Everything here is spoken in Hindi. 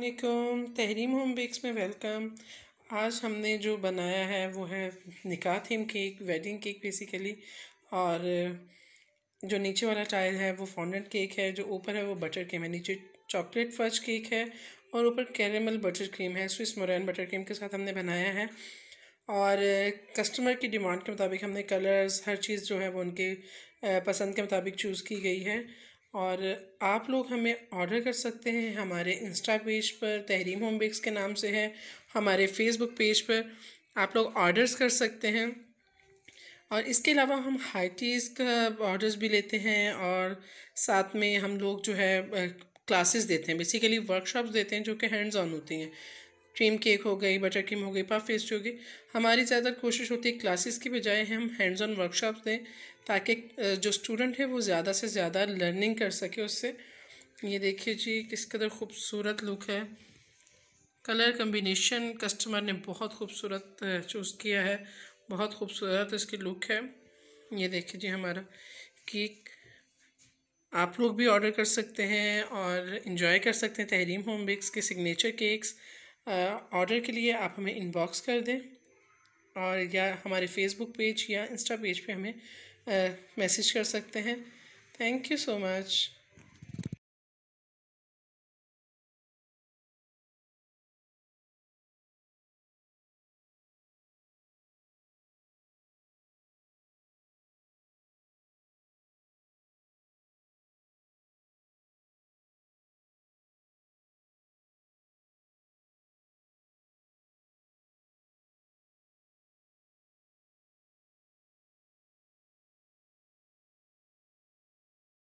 अस्सलाम तहरीम होम बेक्स में वेलकम। आज हमने जो बनाया है, वो है निकाह theme cake wedding cake basically और जो नीचे वाला टाइल है, वो फॉन्डेंट केक है, जो ऊपर है, वो बटर क्रीम है। नीचे चॉकलेट फ़र्ज़ केक है और ऊपर कैरेमल बटर क्रीम है स्विस मोरैन बटर क्रीम के साथ हमने बनाया है। और कस्टमर की डिमांड के मुताबिक हमने कलर्स हर चीज़ जो है, वो उनके पसंद के मुताबिक चूज़ की गई है। और आप लोग हमें ऑर्डर कर सकते हैं। हमारे इंस्टा पेज पर तहरीम होम बेक्स के नाम से है। हमारे फेसबुक पेज पर आप लोग ऑर्डर्स कर सकते हैं। और इसके अलावा हम हाई टीज़ का ऑर्डर्स भी लेते हैं और साथ में हम लोग जो है क्लासेस देते हैं। बेसिकली वर्कशॉप्स देते हैं जो कि हैंड्स ऑन होती हैं। क्रीम केक हो गई बटर क्रीम हो गई पफ पेस्ट हो गई। हमारी ज़्यादा कोशिश होती है क्लासेस की बजाय हम हैंड्स ऑन वर्कशॉप दें ताकि जो स्टूडेंट है वो ज़्यादा से ज़्यादा लर्निंग कर सके उससे। ये देखिए जी, किस कदर खूबसूरत लुक है। कलर कम्बिनेशन कस्टमर ने बहुत खूबसूरत चूज़ किया है। बहुत खूबसूरत इसकी लुक है। ये देखिए जी हमारा केक आप लोग भी ऑर्डर कर सकते हैं और इन्जॉय कर सकते हैं तहरीम होम बेक्स के सिग्नेचर केक्स ऑर्डर के लिए आप हमें इनबॉक्स कर दें और या हमारे फेसबुक पेज या इंस्टा पेज पे हमें मैसेज कर सकते हैं। Thank you so much